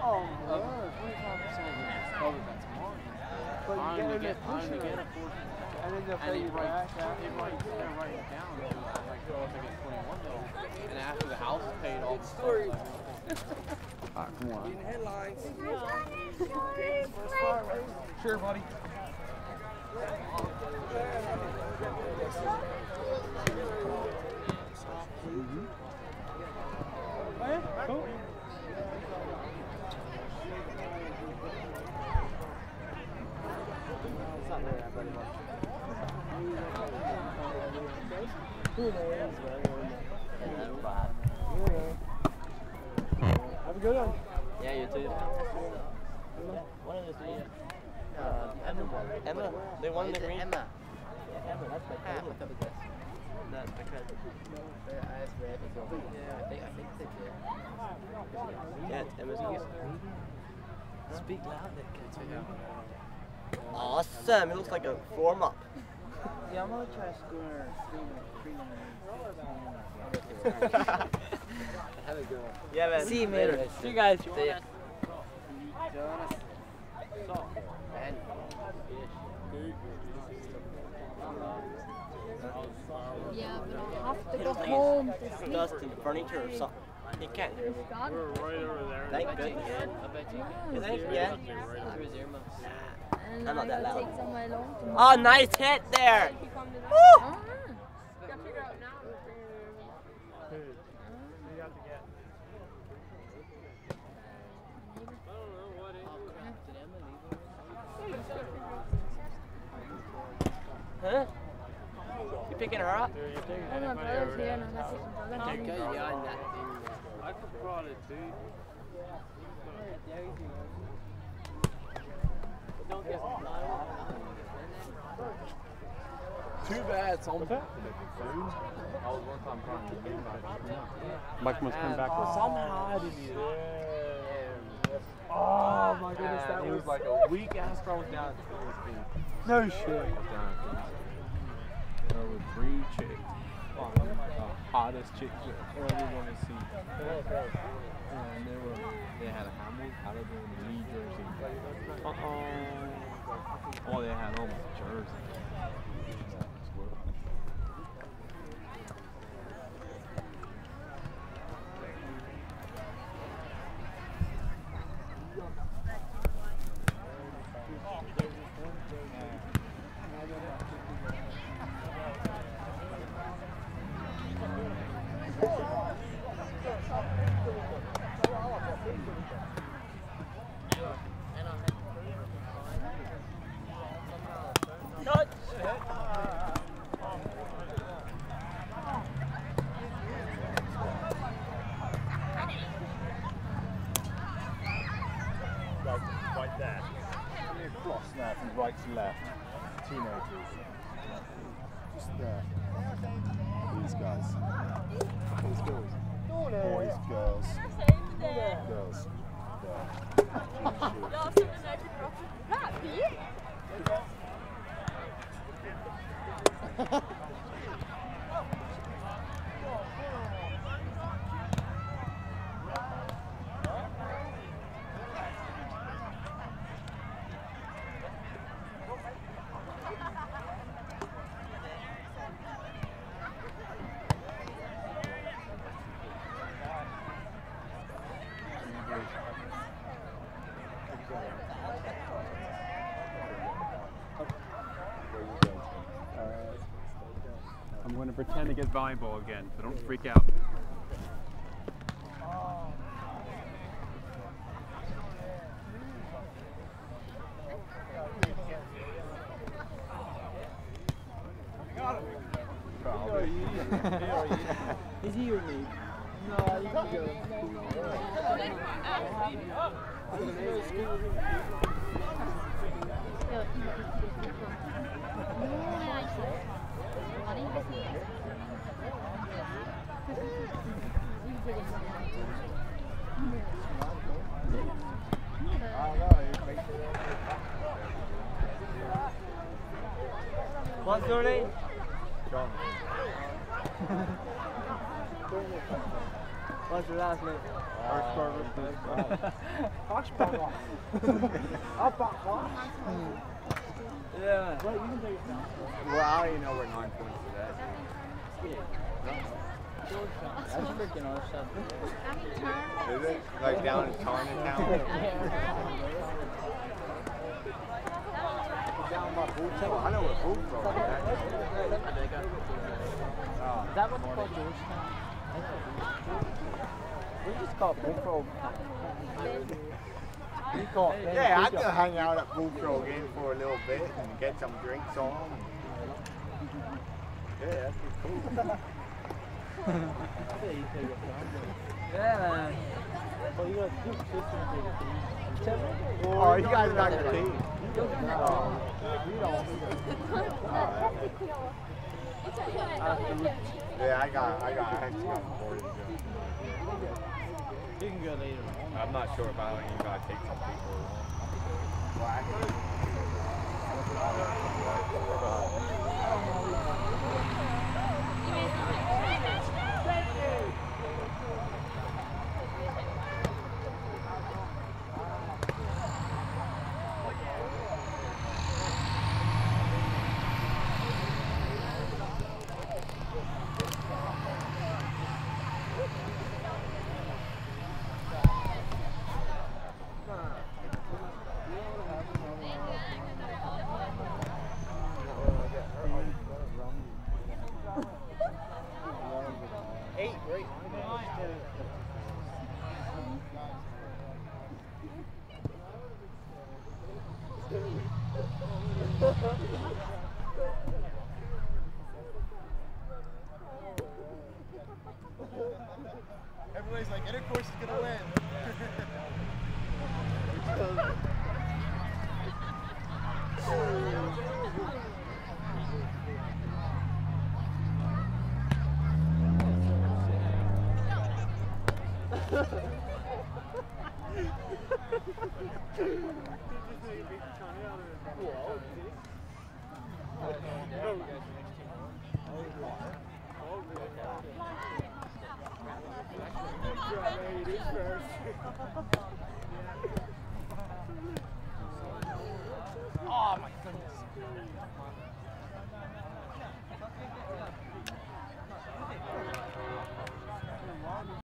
Oh, yeah, twenty-five percent oh, probably that's margin. But you get in get, there I'm to pushing get it, a portion. and then they'll pay you back it writes, it down, like, oh, if I get twenty-one dollars. And after the house is paid, all the story. Alright, come on. headlines. Sure, buddy. Have a good one. Yeah, you too. One of those three. Uh, Emma. Emma. The one in the green. Emma. Yeah, Emma. That's my cousin. What's up with this? That's my cousin. Yeah, I think I think they did. Yeah, it's Emma's niece. Speak loudly, kids. Awesome! It looks like a warm up. Yeah, I'm gonna try schooner, schooner, Have a good one. Yeah, man. See you, later. man. See you guys. See ya. Yeah, but I'll have to go home to sleep. Dust in the furniture or something. You can't. It's gone. right over there. Thank goodness. Yeah. You think? Yeah. And I'm not that loud. take somewhere alone Oh, nice hit there. Woo! Ah. Huh? You picking her up? Oh, my brother's here and I'm gonna take my brother home. I could brought it, dude. Too bad it's on that. I was one time trying to do Mike must come back with Somehow I didn't eat it. Oh my goodness, that was like a weak ass throw down at Philly's feet. No shit. Down at Philly's feet. There were three chicks. The hottest chicks you ever want to see. And they were, they had a Hamilton, Caliber, and Lee jersey. Uh-oh. Oh, they had almost a jersey. Right to left. Teenagers. Just there. These guys. These girls. Boys, girls. Girls. I'm going to pretend to get volleyball again, so don't freak out. Is he or me? No, you can go. What's your name? John. What's What's your last name? First part Archbauer. Archbauer. Yeah. Well, you can take it down. Well, I don't even know nine points is at. That's freaking awesome. Is it? Like down in Chinatown? Down by Bulltown. I know where Bulltown is. Is that what call Georgetown? We just call call Yeah, I could hang out at Bullfrog Inn for a little bit and get some drinks on. Yeah, that'd be cool. Yeah, man. Well, you got two Oh, you guys got the team. Yeah, I got, I got, I actually got more to go. You can go later on. I'm not sure if I don't even gotta take some people along. Eight, right? Everybody's like, intercourse is gonna win. Oh my goodness.